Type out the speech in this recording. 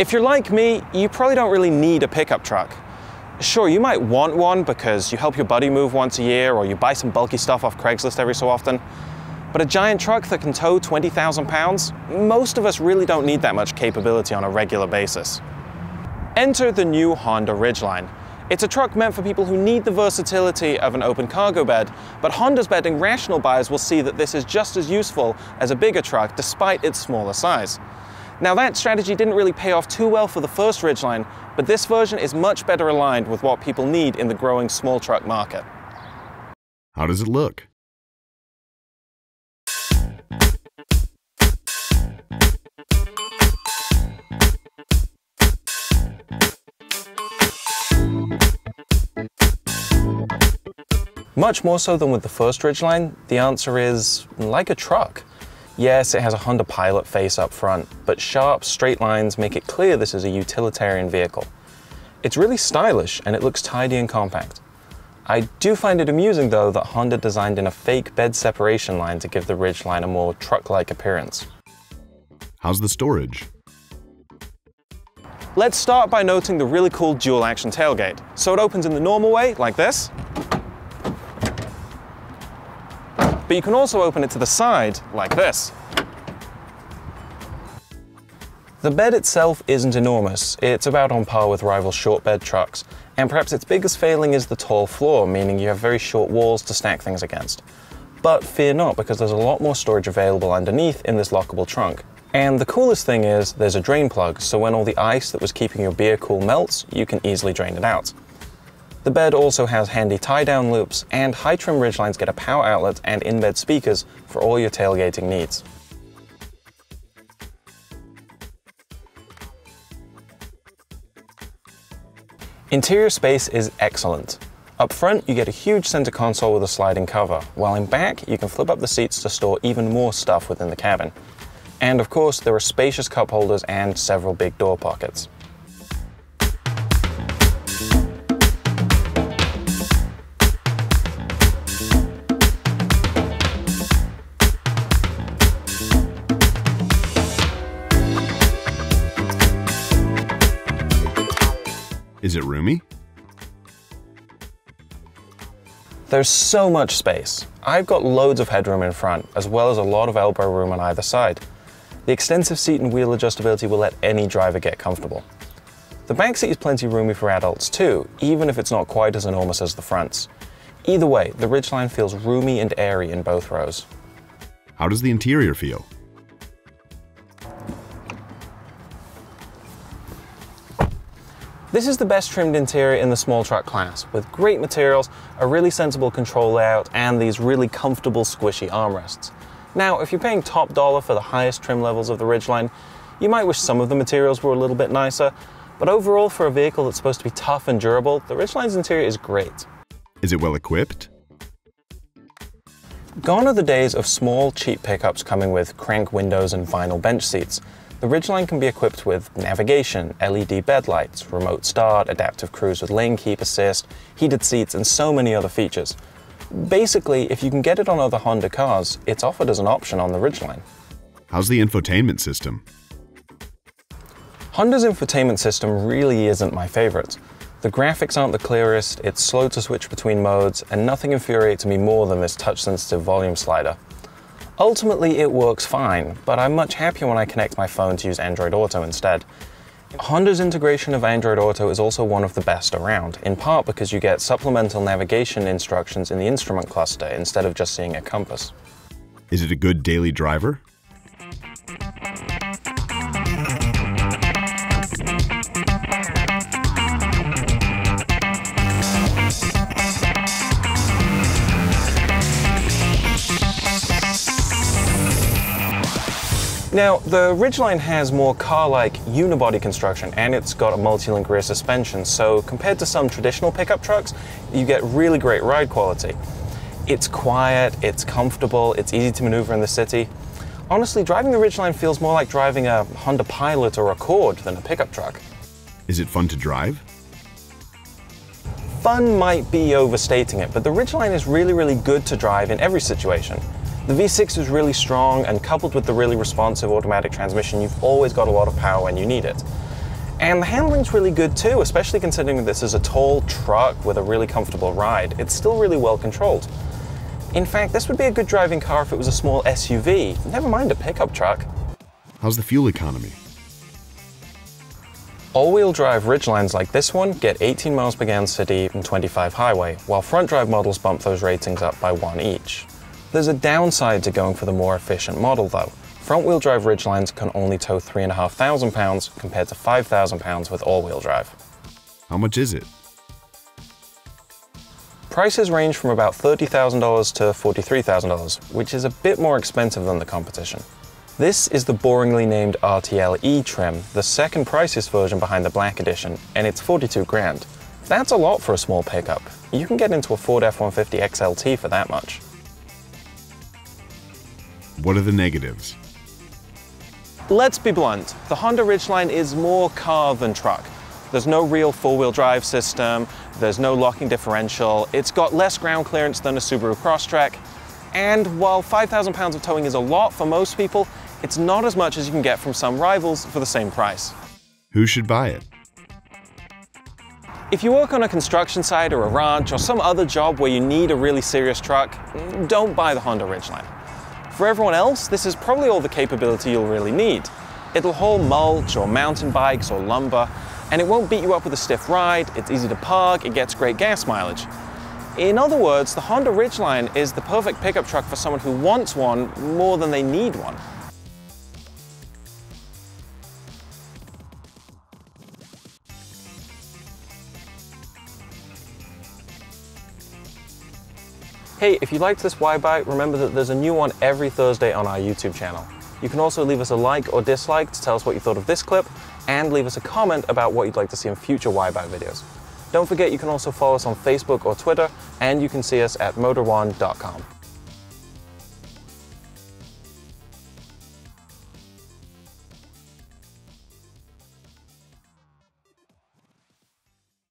If you're like me, you probably don't really need a pickup truck. Sure, you might want one because you help your buddy move once a year or you buy some bulky stuff off Craigslist every so often. But a giant truck that can tow 20,000 pounds, most of us really don't need that much capability on a regular basis. Enter the new Honda Ridgeline. It's a truck meant for people who need the versatility of an open cargo bed, but Honda's betting rational buyers will see that this is just as useful as a bigger truck despite its smaller size. Now that strategy didn't really pay off too well for the first Ridgeline, but this version is much better aligned with what people need in the growing small truck market. How does it look? Much more so than with the first Ridgeline, the answer is like a truck. Yes, it has a Honda Pilot face up front, but sharp, straight lines make it clear this is a utilitarian vehicle. It's really stylish and it looks tidy and compact. I do find it amusing though that Honda designed in a fake bed separation line to give the Ridgeline a more truck-like appearance. How's the storage? Let's start by noting the really cool dual action tailgate. So it opens in the normal way, like this, but you can also open it to the side, like this. The bed itself isn't enormous, it's about on par with rival short bed trucks, and perhaps its biggest failing is the tall floor, meaning you have very short walls to stack things against. But fear not, because there's a lot more storage available underneath in this lockable trunk. And the coolest thing is, there's a drain plug, so when all the ice that was keeping your beer cool melts, you can easily drain it out. The bed also has handy tie-down loops, and high-trim Ridgelines get a power outlet and in-bed speakers for all your tailgating needs. Interior space is excellent. Up front, you get a huge center console with a sliding cover, while in back, you can flip up the seats to store even more stuff within the cabin. And of course, there are spacious cup holders and several big door pockets. Is it roomy? There's so much space. I've got loads of headroom in front, as well as a lot of elbow room on either side. The extensive seat and wheel adjustability will let any driver get comfortable. The back seat is plenty roomy for adults too, even if it's not quite as enormous as the fronts. Either way, the Ridgeline feels roomy and airy in both rows. How does the interior feel? This is the best trimmed interior in the small truck class, with great materials, a really sensible control layout, and these really comfortable squishy armrests. Now, if you're paying top dollar for the highest trim levels of the Ridgeline, you might wish some of the materials were a little bit nicer, but overall for a vehicle that's supposed to be tough and durable, the Ridgeline's interior is great. Is it well equipped? Gone are the days of small, cheap pickups coming with crank windows and vinyl bench seats. The Ridgeline can be equipped with navigation, LED bed lights, remote start, adaptive cruise with lane keep assist, heated seats, and so many other features. Basically, if you can get it on other Honda cars, it's offered as an option on the Ridgeline. How's the infotainment system? Honda's infotainment system really isn't my favorite. The graphics aren't the clearest, it's slow to switch between modes, and nothing infuriates me more than this touch-sensitive volume slider. Ultimately, it works fine, but I'm much happier when I connect my phone to use Android Auto instead. Honda's integration of Android Auto is also one of the best around, in part because you get supplemental navigation instructions in the instrument cluster instead of just seeing a compass. Is it a good daily driver? Now, the Ridgeline has more car-like unibody construction and it's got a multi-link rear suspension, so compared to some traditional pickup trucks, you get really great ride quality. It's quiet, it's comfortable, it's easy to maneuver in the city. Honestly, driving the Ridgeline feels more like driving a Honda Pilot or a Accord than a pickup truck. Is it fun to drive? Fun might be overstating it, but the Ridgeline is really, really good to drive in every situation. The V6 is really strong and coupled with the really responsive automatic transmission, you've always got a lot of power when you need it. And the handling's really good too, especially considering this is a tall truck with a really comfortable ride. It's still really well controlled. In fact, this would be a good driving car if it was a small SUV, never mind a pickup truck. How's the fuel economy? All-wheel drive Ridgelines like this one get 18 miles per gallon city and 25 highway, while front drive models bump those ratings up by one each. There's a downside to going for the more efficient model though. Front-wheel drive Ridgelines can only tow 3,500 pounds compared to 5,000 pounds with all-wheel drive. How much is it? Prices range from about $30,000 to $43,000, which is a bit more expensive than the competition. This is the boringly named RTL E trim, the second priciest version behind the Black Edition, and it's 42 grand. That's a lot for a small pickup. You can get into a Ford F-150 XLT for that much. What are the negatives? Let's be blunt, the Honda Ridgeline is more car than truck. There's no real four-wheel drive system, there's no locking differential, it's got less ground clearance than a Subaru Crosstrek, and while 5,000 pounds of towing is a lot for most people, it's not as much as you can get from some rivals for the same price. Who should buy it? If you work on a construction site or a ranch or some other job where you need a really serious truck, mm, don't buy the Honda Ridgeline. For everyone else, this is probably all the capability you'll really need. It'll haul mulch or mountain bikes or lumber, and it won't beat you up with a stiff ride, it's easy to park, it gets great gas mileage. In other words, the Honda Ridgeline is the perfect pickup truck for someone who wants one more than they need one. Hey, if you liked this Why Buy, remember that there's a new one every Thursday on our YouTube channel. You can also leave us a like or dislike to tell us what you thought of this clip, and leave us a comment about what you'd like to see in future Why Buy videos. Don't forget you can also follow us on Facebook or Twitter, and you can see us at motor1.com.